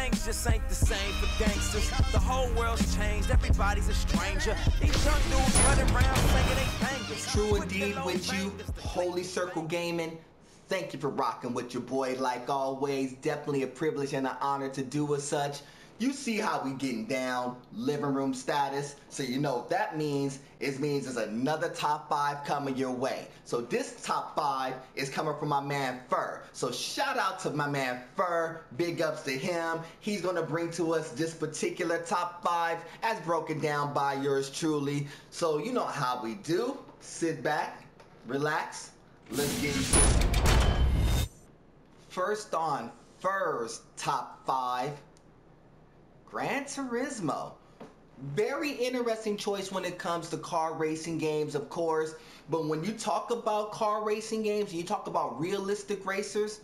Things just ain't the same for gangsters. The whole world's changed, everybody's a stranger. These young dudes running around singing they bangers. True indeed with you, Holy Circle Gaming. Thank you for rocking with your boy like always. Definitely a privilege and an honor to do as such. You see how we getting down, living room status. So you know what that means. It means there's another top five coming your way. So this top five is coming from my man Fur. So shout out to my man Fur. Big ups to him. He's gonna bring to us this particular top five as broken down by yours truly. So you know how we do. Sit back, relax. Let's get into it. First on Fur's top five. Gran Turismo. Very interesting choice when it comes to car racing games, of course. But when you talk about car racing games, you talk about realistic racers,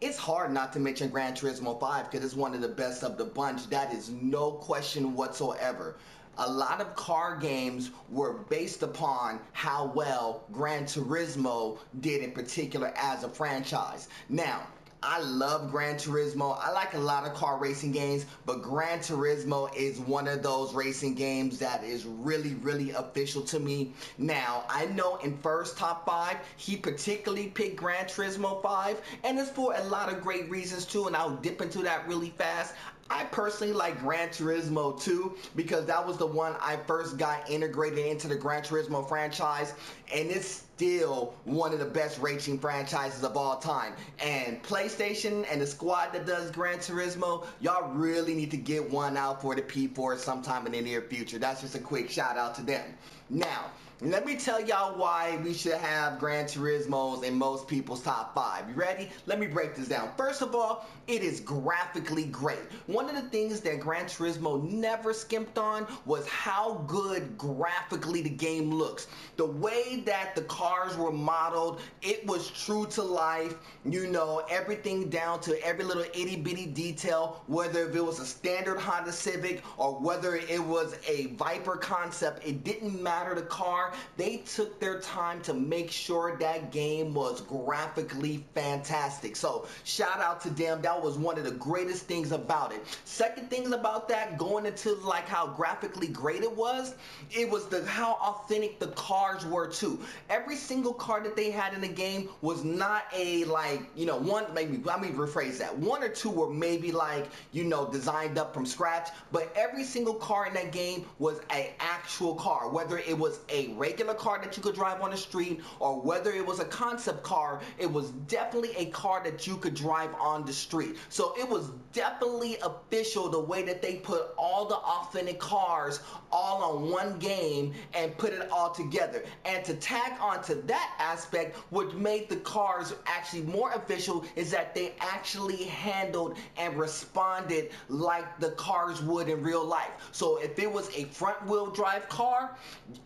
it's hard not to mention Gran Turismo 5 because it's one of the best of the bunch. That is no question whatsoever. A lot of car games were based upon how well Gran Turismo did in particular as a franchise. Now, I love Gran Turismo. I like a lot of car racing games, but Gran Turismo is one of those racing games that is really, really official to me. Now, I know in Fur's top five, he particularly picked Gran Turismo 5, and it's for a lot of great reasons too, and I'll dip into that really fast. I personally like Gran Turismo 2 because that was the one I first got integrated into the Gran Turismo franchise and it's still one of the best racing franchises of all time. And PlayStation and the squad that does Gran Turismo, y'all really need to get one out for the P4 sometime in the near future. That's just a quick shout out to them. Now, let me tell y'all why we should have Gran Turismos in most people's top five. You ready? Let me break this down. First of all, it is graphically great. One of the things that Gran Turismo never skimped on was how good graphically the game looks. The way that the cars were modeled, it was true to life. You know, everything down to every little itty bitty detail, whether if it was a standard Honda Civic or whether it was a Viper concept, it didn't matter the car they took their time to make sure that game was graphically fantastic. So shout out to them. That was one of the greatest things about it. Second things about that, going into like how graphically great it was, it was the how authentic the cars were too. Every single car that they had in the game was not a like, you know, one maybe let me rephrase that. One or two were maybe like, you know, designed up from scratch, but every single car in that game was a actual car, whether it was a regular car that you could drive on the street or whether it was a concept car, it was definitely a car that you could drive on the street. So it was definitely official the way that they put all the authentic cars all on one game and put it all together. And to tag onto that aspect, what made the cars actually more official is that they actually handled and responded like the cars would in real life. So if it was a front wheel drive car,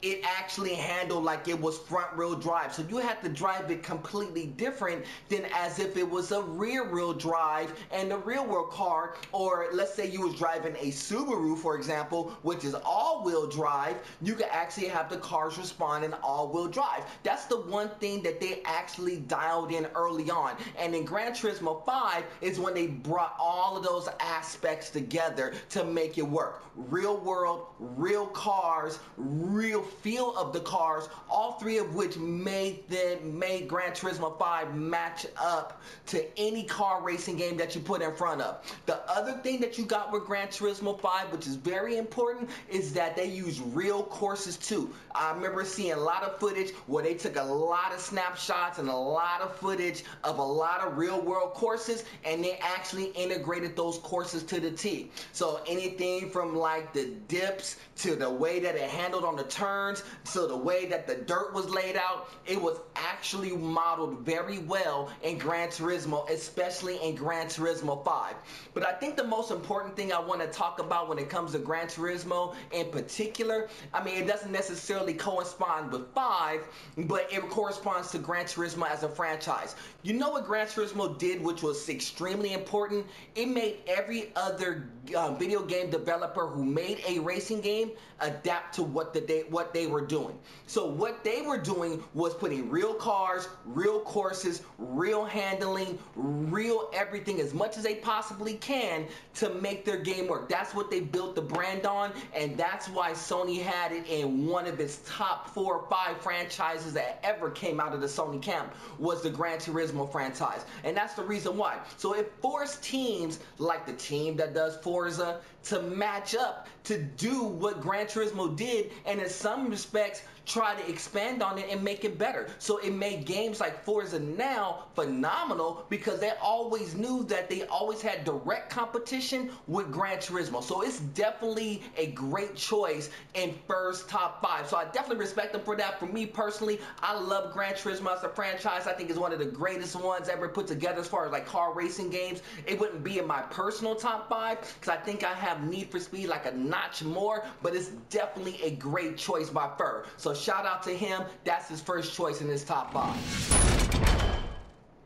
it actually actually handled like it was front wheel drive. So you had to drive it completely different than as if it was a rear wheel drive and a wheel car, or let's say you was driving a Subaru, for example, which is all wheel drive, you could actually have the cars respond in all wheel drive. That's the one thing that they actually dialed in early on. And in Gran Turismo 5 is when they brought all of those aspects together to make it work. Real world, real cars, real feel of the cars, all three of which made them made Gran Turismo 5 match up to any car racing game that you put in front of. The other thing that you got with Gran Turismo 5, which is very important, is that they use real courses too. I remember seeing a lot of footage where they took a lot of snapshots and a lot of footage of a lot of real world courses and they actually integrated those courses to the T. So anything from like the dips to the way that it handled on the turns the way that the dirt was laid out, it was actually modeled very well in Gran Turismo, especially in Gran Turismo 5. But I think the most important thing I want to talk about when it comes to Gran Turismo in particular, I mean, it doesn't necessarily correspond with 5, but it corresponds to Gran Turismo as a franchise. You know what Gran Turismo did, which was extremely important? It made every other uh, video game developer who made a racing game adapt to what the, what they were doing. Doing. So what they were doing was putting real cars, real courses, real handling, real everything as much as they possibly can to make their game work. That's what they built the brand on, and that's why Sony had it in one of its top four or five franchises that ever came out of the Sony camp was the Gran Turismo franchise. And that's the reason why. So it forced teams like the team that does Forza to match up to do what Gran Turismo did and in some respects try to expand on it and make it better. So it made games like Forza now phenomenal because they always knew that they always had direct competition with Gran Turismo. So it's definitely a great choice in Fur's top five. So I definitely respect them for that. For me personally, I love Gran Turismo as a franchise. I think it's one of the greatest ones ever put together as far as like car racing games. It wouldn't be in my personal top five because I think I have Need for Speed like a notch more, but it's definitely a great choice by Fur. So shout out to him. That's his first choice in his top five.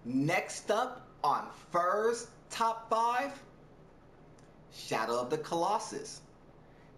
Next up on Fur's top five, Shadow of the Colossus.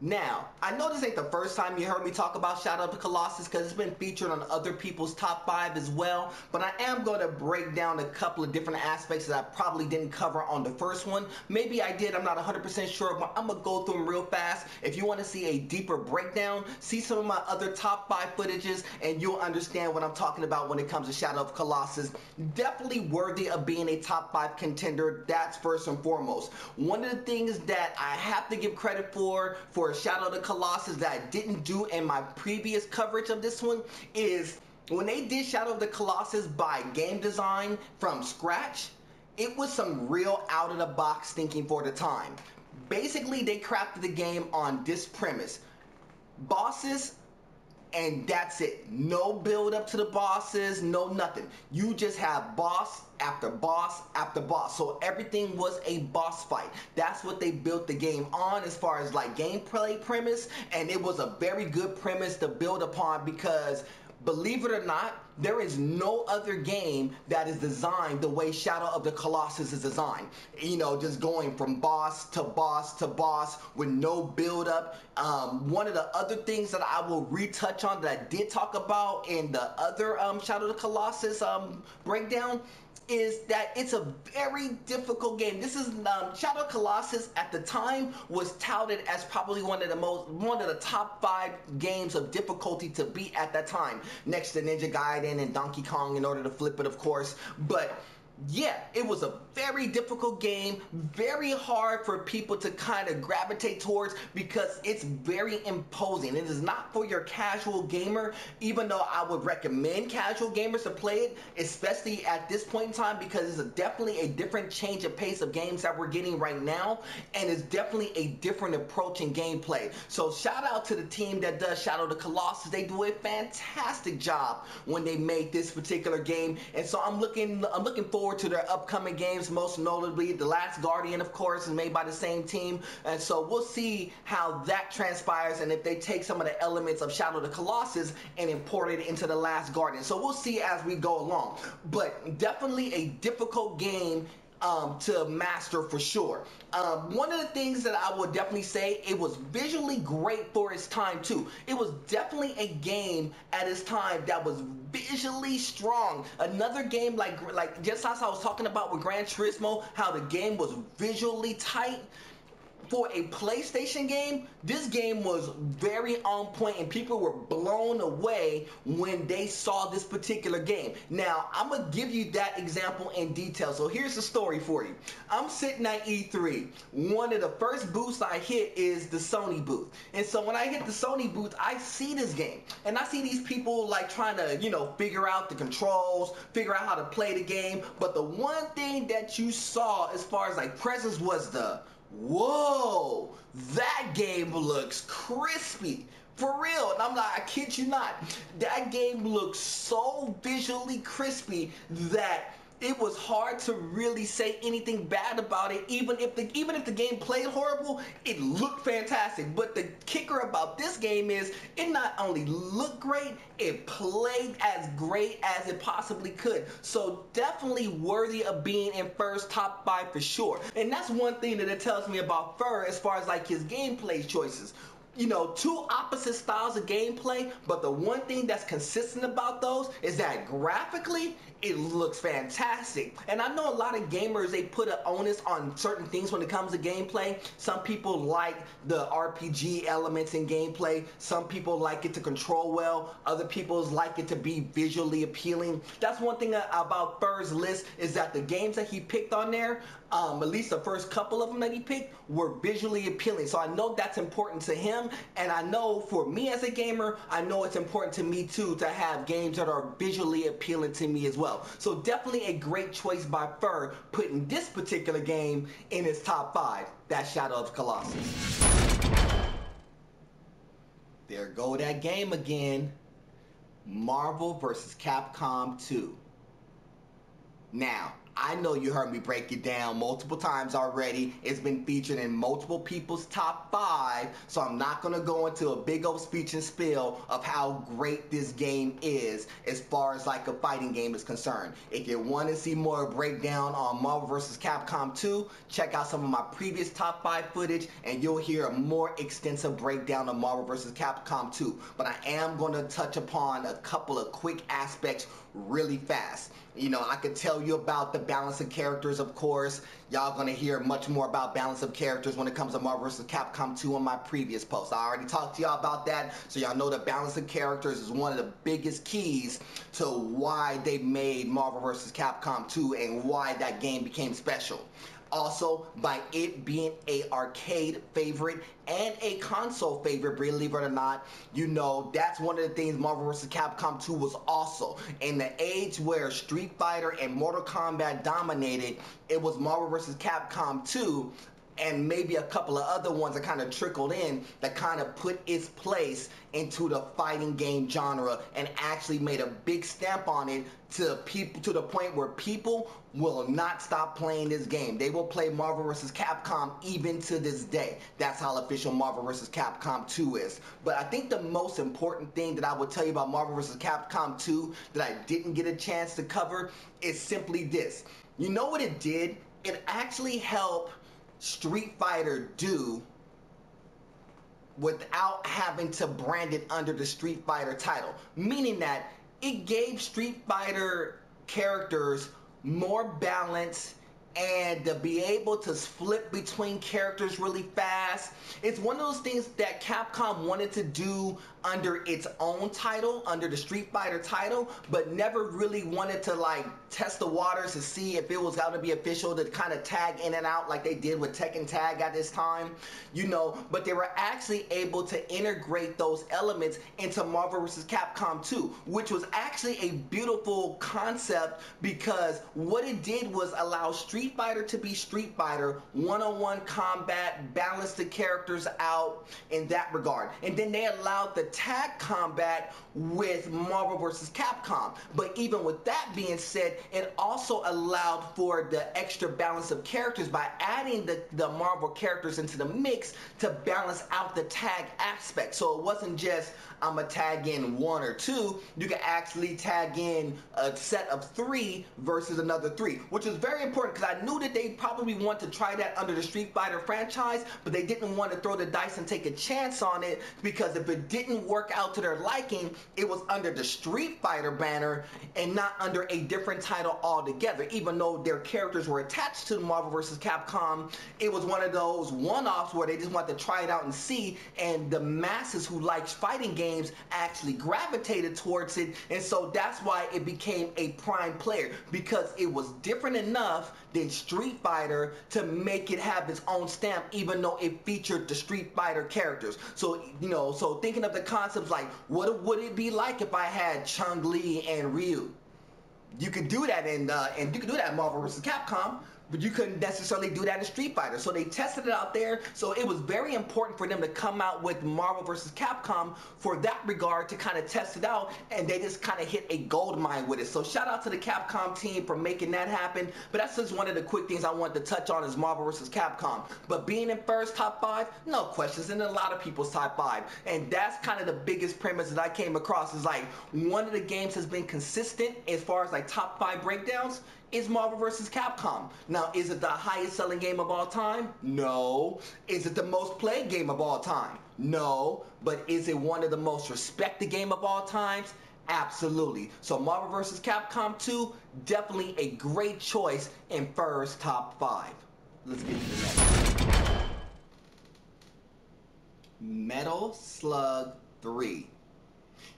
Now, I know this ain't the first time you heard me talk about Shadow of the Colossus because it's been featured on other people's top five as well, but I am going to break down a couple of different aspects that I probably didn't cover on the first one. Maybe I did, I'm not 100% sure, but I'm going to go through them real fast. If you want to see a deeper breakdown, see some of my other top five footages and you'll understand what I'm talking about when it comes to Shadow of Colossus. Definitely worthy of being a top five contender, that's first and foremost. One of the things that I have to give credit for, for for Shadow of the Colossus that I didn't do in my previous coverage of this one is when they did Shadow of the Colossus by game design from scratch, it was some real out of the box thinking for the time. Basically, they crafted the game on this premise. Bosses and that's it. No build up to the bosses, no nothing. You just have boss after boss after boss. So everything was a boss fight. That's what they built the game on as far as like gameplay premise and it was a very good premise to build upon because believe it or not, there is no other game that is designed the way Shadow of the Colossus is designed. You know, just going from boss to boss to boss with no build up. Um, one of the other things that I will retouch on that I did talk about in the other um, Shadow of the Colossus um, breakdown is that it's a very difficult game. This is um, Shadow Colossus at the time was touted as probably one of the most one of the top five games of difficulty to beat at that time, next to Ninja Gaiden and Donkey Kong in order to flip it, of course. But yeah, it was a very difficult game, very hard for people to kind of gravitate towards because it's very imposing. It is not for your casual gamer, even though I would recommend casual gamers to play it, especially at this point in time because it's a, definitely a different change of pace of games that we're getting right now, and it's definitely a different approach in gameplay. So shout out to the team that does Shadow the Colossus. They do a fantastic job when they made this particular game, and so I'm looking, I'm looking forward forward to their upcoming games, most notably The Last Guardian, of course, is made by the same team. And so we'll see how that transpires and if they take some of the elements of Shadow of the Colossus and import it into The Last Guardian. So we'll see as we go along. But definitely a difficult game um, to master for sure. Um, one of the things that I would definitely say, it was visually great for its time too. It was definitely a game at its time that was visually strong. Another game like like just as I was talking about with Gran Turismo, how the game was visually tight for a PlayStation game, this game was very on point and people were blown away when they saw this particular game. Now, I'm going to give you that example in detail. So here's the story for you. I'm sitting at E3. One of the first booths I hit is the Sony booth. And so when I hit the Sony booth, I see this game. And I see these people like trying to, you know, figure out the controls, figure out how to play the game. But the one thing that you saw as far as like presence was the whoa, that game looks crispy. For real, and I'm not, I kid you not, that game looks so visually crispy that it was hard to really say anything bad about it. Even if the even if the game played horrible it looked fantastic. But the kicker about this game is it not only looked great it played as great as it possibly could. So definitely worthy of being in Fur's top five for sure. And that's one thing that it tells me about Fur as far as like his gameplay choices you know, two opposite styles of gameplay, but the one thing that's consistent about those is that graphically, it looks fantastic. And I know a lot of gamers, they put an onus on certain things when it comes to gameplay. Some people like the RPG elements in gameplay. Some people like it to control well. Other people like it to be visually appealing. That's one thing about Fur's list is that the games that he picked on there, um, at least the first couple of them that he picked, were visually appealing. So I know that's important to him. And I know for me as a gamer, I know it's important to me too to have games that are visually appealing to me as well. So definitely a great choice by Fur putting this particular game in his top five. That Shadow of Colossus. There go that game again. Marvel vs. Capcom 2. Now, I know you heard me break it down multiple times already. It's been featured in multiple people's top five, so I'm not gonna go into a big old speech and spill of how great this game is as far as like a fighting game is concerned. If you want to see more breakdown on Marvel vs. Capcom 2, check out some of my previous top five footage and you'll hear a more extensive breakdown of Marvel vs. Capcom 2. But I am gonna touch upon a couple of quick aspects really fast. You know, I could tell you about the balance of characters, of course. Y'all gonna hear much more about balance of characters when it comes to Marvel vs. Capcom 2 on my previous post. I already talked to y'all about that, so y'all know the balance of characters is one of the biggest keys to why they made Marvel vs. Capcom 2 and why that game became special. Also, by it being a arcade favorite and a console favorite, believe it or not, you know, that's one of the things Marvel vs. Capcom 2 was also. In the age where Street Fighter and Mortal Kombat dominated, it was Marvel vs. Capcom 2 and maybe a couple of other ones that kind of trickled in that kind of put its place into the fighting game genre and actually made a big stamp on it to people to the point where people will not stop playing this game. They will play Marvel vs. Capcom even to this day. That's how official Marvel vs. Capcom 2 is. But I think the most important thing that I would tell you about Marvel vs. Capcom 2 that I didn't get a chance to cover is simply this. You know what it did? It actually helped Street Fighter do without having to brand it under the Street Fighter title. Meaning that it gave Street Fighter characters more balance and to be able to flip between characters really fast. It's one of those things that Capcom wanted to do under its own title, under the Street Fighter title, but never really wanted to like test the waters to see if it was going to be official to kind of tag in and out like they did with Tekken Tag at this time, you know, but they were actually able to integrate those elements into Marvel vs. Capcom 2, which was actually a beautiful concept because what it did was allow Street Fighter to be Street Fighter, one-on-one combat, balance the characters out in that regard. And then they allowed the tag combat with Marvel vs. Capcom. But even with that being said, it also allowed for the extra balance of characters by adding the, the Marvel characters into the mix to balance out the tag aspect. So it wasn't just I'm going to tag in one or two. You can actually tag in a set of three versus another three, which is very important because I knew that they probably want to try that under the Street Fighter franchise, but they didn't want to throw the dice and take a chance on it because if it didn't work out to their liking, it was under the Street Fighter banner and not under a different title altogether. Even though their characters were attached to Marvel vs. Capcom, it was one of those one-offs where they just wanted to try it out and see, and the masses who liked fighting games actually gravitated towards it, and so that's why it became a prime player because it was different enough than Street Fighter to make it have its own stamp even though it featured the Street Fighter characters. So, you know, so thinking of the concepts like what would it be like if I had Chun-Li and Ryu? You could do that in uh, and you could do that Marvel vs. Capcom but you couldn't necessarily do that in Street Fighter. So they tested it out there. So it was very important for them to come out with Marvel vs. Capcom for that regard to kind of test it out. And they just kind of hit a gold mine with it. So shout out to the Capcom team for making that happen. But that's just one of the quick things I wanted to touch on is Marvel vs. Capcom. But being in Fur's top five, no questions. And a lot of people's top five. And that's kind of the biggest premise that I came across is like one of the games has been consistent as far as like top five breakdowns is Marvel vs. Capcom. Now, is it the highest selling game of all time? No. Is it the most played game of all time? No. But is it one of the most respected game of all times? Absolutely. So Marvel vs. Capcom 2, definitely a great choice in Fur's top 5. Let's get to the next. Metal Slug 3.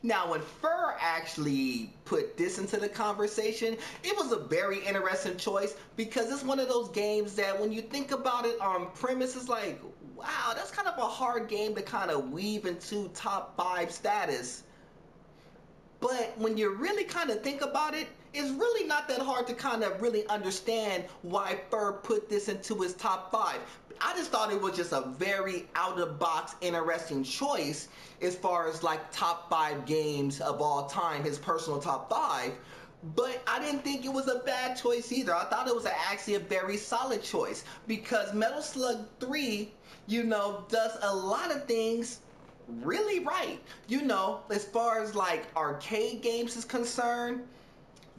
Now, when Fur actually put this into the conversation, it was a very interesting choice because it's one of those games that when you think about it on premise, it's like, wow, that's kind of a hard game to kind of weave into top five status. But when you really kind of think about it, it's really not that hard to kind of really understand why Fur put this into his top five. I just thought it was just a very out of box interesting choice as far as like top five games of all time, his personal top five. But I didn't think it was a bad choice either. I thought it was actually a very solid choice because Metal Slug 3, you know, does a lot of things really right. You know, as far as like arcade games is concerned,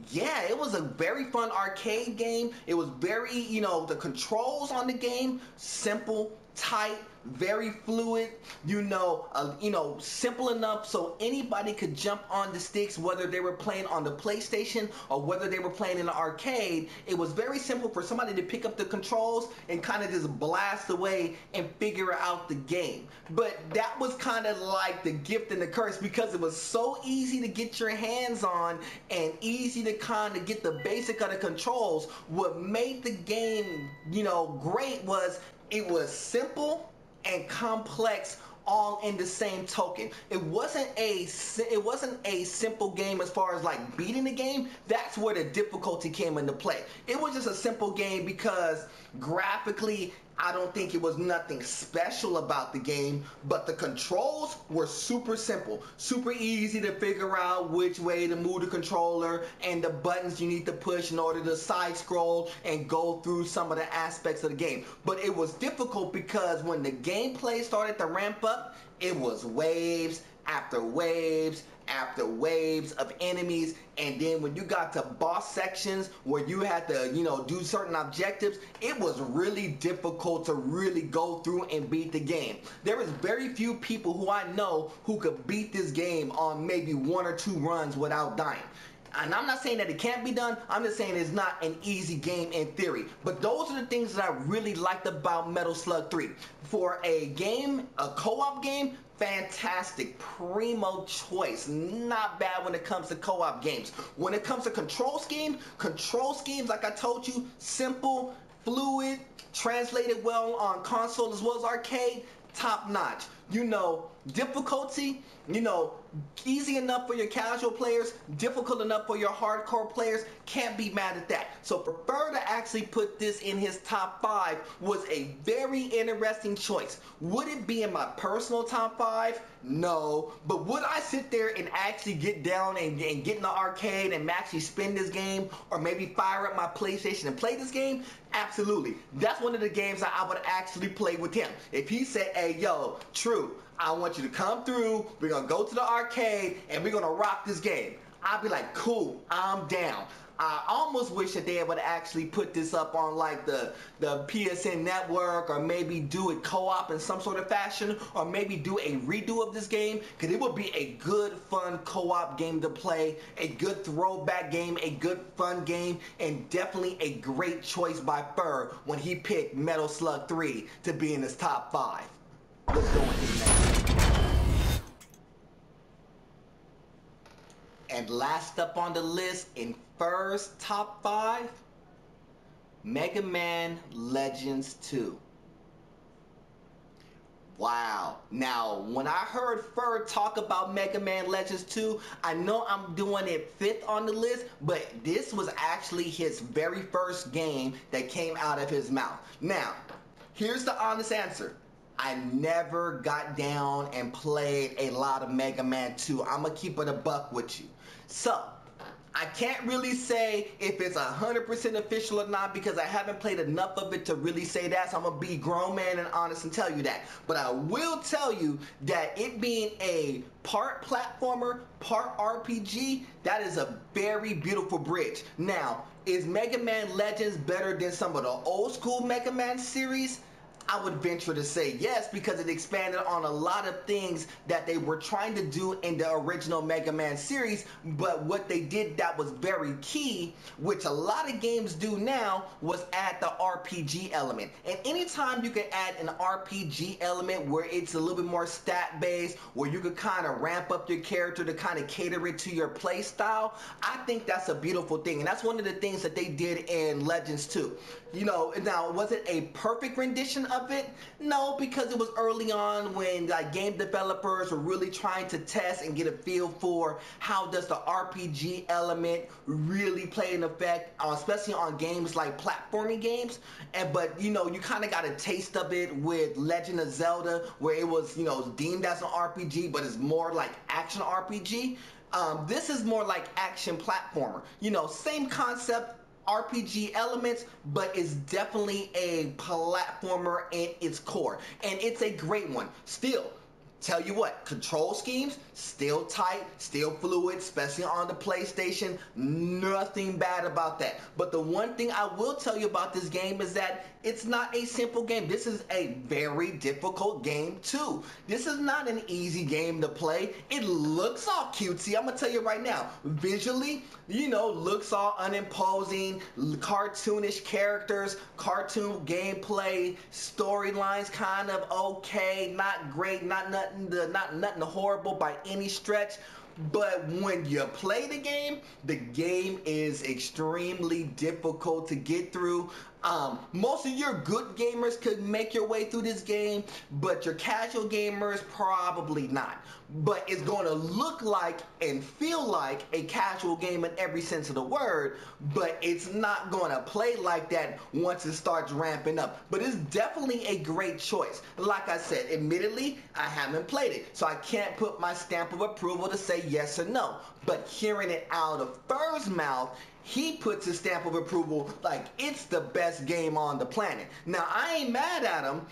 yeah, it was a very fun arcade game. It was very, you know, the controls on the game, simple, tight, very fluid, you know, uh, you know, simple enough so anybody could jump on the sticks, whether they were playing on the PlayStation or whether they were playing in the arcade. It was very simple for somebody to pick up the controls and kind of just blast away and figure out the game. But that was kind of like the gift and the curse because it was so easy to get your hands on and easy to kind of get the basic of the controls. What made the game, you know, great was it was simple and complex all in the same token. It wasn't a it wasn't a simple game as far as like beating the game. That's where the difficulty came into play. It was just a simple game because graphically I don't think it was nothing special about the game, but the controls were super simple, super easy to figure out which way to move the controller and the buttons you need to push in order to side scroll and go through some of the aspects of the game. But it was difficult because when the gameplay started to ramp up, it was waves after waves after waves of enemies and then when you got to boss sections where you had to you know do certain objectives it was really difficult to really go through and beat the game there is very few people who I know who could beat this game on maybe one or two runs without dying and I'm not saying that it can't be done. I'm just saying it's not an easy game in theory. But those are the things that I really liked about Metal Slug 3. For a game, a co-op game, fantastic, primo choice. Not bad when it comes to co-op games. When it comes to control scheme, control schemes, like I told you, simple, fluid, translated well on console as well as arcade, top notch. You know, difficulty, you know, easy enough Fur your casual players, difficult enough for your hardcore players, can't be mad at that. So for to actually put this in his top five was a very interesting choice. Would it be in my personal top five? No. But would I sit there and actually get down and, and get in the arcade and actually spin this game or maybe fire up my PlayStation and play this game? Absolutely. That's one of the games that I would actually play with him. If he said, hey, yo, true, I want you to come through. We're to go to the arcade and we're to rock this game. I'd be like, cool, I'm down. I almost wish that they would actually put this up on like the, the PSN network or maybe do it co-op in some sort of fashion or maybe do a redo of this game because it would be a good fun co-op game to play, a good throwback game, a good fun game, and definitely a great choice by Fur when he picked Metal Slug 3 to be in his top 5. And last up on the list in Fur's top 5, Mega Man Legends 2. Wow. Now, when I heard Fur talk about Mega Man Legends 2, I know I'm doing it fifth on the list, but this was actually his very first game that came out of his mouth. Now, here's the honest answer. I never got down and played a lot of Mega Man 2. I'm going to keep it a buck with you. So, I can't really say if it's 100% official or not because I haven't played enough of it to really say that. So I'm going to be grown man and honest and tell you that. But I will tell you that it being a part platformer, part RPG, that is a very beautiful bridge. Now, is Mega Man Legends better than some of the old school Mega Man series? I would venture to say yes because it expanded on a lot of things that they were trying to do in the original Mega Man series, but what they did that was very key, which a lot of games do now, was add the RPG element. And anytime you can add an RPG element where it's a little bit more stat based, where you could kind of ramp up your character to kind of cater it to your play style, I think that's a beautiful thing. And that's one of the things that they did in Legends 2. You know, now was it a perfect rendition of of it? No, because it was early on when like game developers were really trying to test and get a feel for how does the RPG element really play an effect, uh, especially on games like platforming games. And but you know, you kind of got a taste of it with Legend of Zelda, where it was you know deemed as an RPG, but it's more like action RPG. Um, this is more like action platformer. You know, same concept, RPG elements, but it's definitely a platformer in its core. And it's a great one. Still, tell you what, control schemes, still tight, still fluid, especially on the PlayStation. Nothing bad about that. But the one thing I will tell you about this game is that it's not a simple game. This is a very difficult game too. This is not an easy game to play. It looks all cutesy. I'm gonna tell you right now. Visually, you know, looks all unimposing, cartoonish characters, cartoon gameplay, storylines kind of okay, not great, not nothing, to, not nothing horrible by any stretch. But when you play the game, the game is extremely difficult to get through. Um, most of your good gamers could make your way through this game, but your casual gamers probably not. But it's going to look like and feel like a casual game in every sense of the word, but it's not going to play like that once it starts ramping up. But it's definitely a great choice. Like I said, admittedly, I haven't played it, so I can't put my stamp of approval to say yes or no. But hearing it out of Fur's mouth, he puts his stamp of approval like it's the best game on the planet. Now, I ain't mad at him.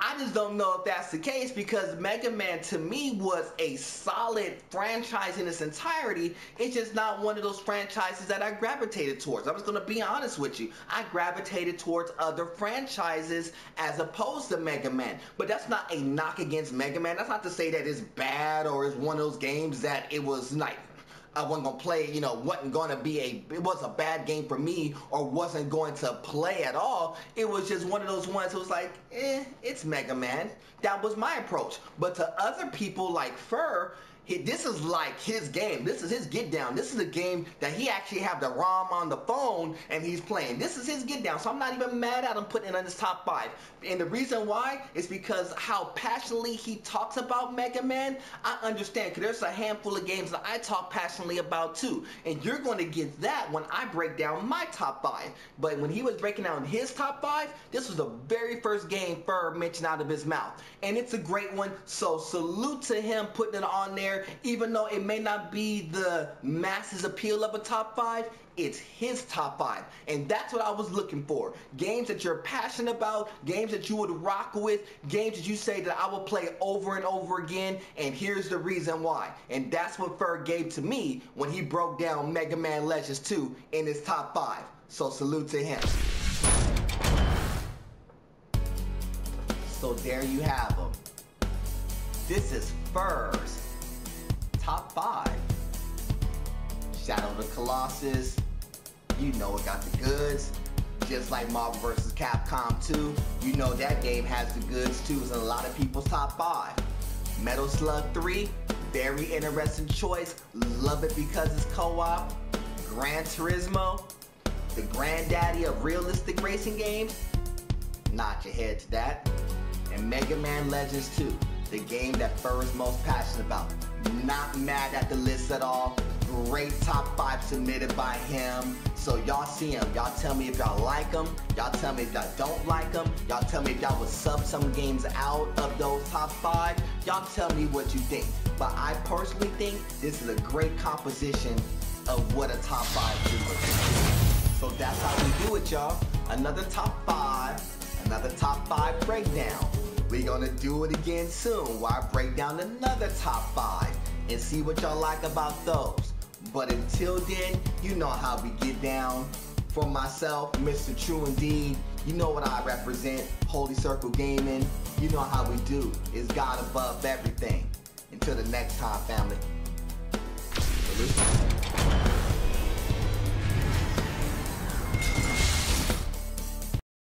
I just don't know if that's the case because Mega Man to me was a solid franchise in its entirety. It's just not one of those franchises that I gravitated towards. I'm just gonna be honest with you. I gravitated towards other franchises as opposed to Mega Man. But that's not a knock against Mega Man. That's not to say that it's bad or it's one of those games that it was like I wasn't gonna play, you know, wasn't gonna be a, it was a bad game for me or wasn't going to play at all. It was just one of those ones that was like, eh, it's Mega Man. That was my approach. But to other people like Fur, this is like his game. This is his get down. This is a game that he actually have the ROM on the phone and he's playing. This is his get down. So I'm not even mad at him putting it on his top five. And the reason why is because how passionately he talks about Mega Man, I understand. Because there's a handful of games that I talk passionately about too. And you're going to get that when I break down my top five. But when he was breaking down his top five, this was the very first game Fur mentioned out of his mouth. And it's a great one. So salute to him putting it on there even though it may not be the masses appeal of a top five, it's his top five. And that's what I was looking for. Games that you're passionate about, games that you would rock with, games that you say that I will play over and over again, and here's the reason why. And that's what Fur gave to me when he broke down Mega Man Legends 2 in his top five. So salute to him. So there you have them. This is Fur's top five. Shadow of the Colossus, you know it got the goods. Just like Marvel vs. Capcom 2, you know that game has the goods too. It's in a lot of people's top five. Metal Slug 3, very interesting choice. Love it because it's co-op. Gran Turismo, the granddaddy of realistic racing games. Nod your head to that. And Mega Man Legends 2, the game that Fur is most passionate about. Not mad at the list at all. Great top five submitted by him. So y'all see him. Y'all tell me if y'all like him. Y'all tell me if y'all don't like him. Y'all tell me if y'all would sub some games out of those top five. Y'all tell me what you think. But I personally think this is a great composition of what a top five should look like. So that's how we do it, y'all. Another top five, another top five breakdown. We're gonna do it again soon where I break down another top five and see what y'all like about those. But until then, you know how we get down. For myself, Mr. True Indeed, you know what I represent, Holy Circle Gaming. You know how we do. It's God above everything. Until the next time, family.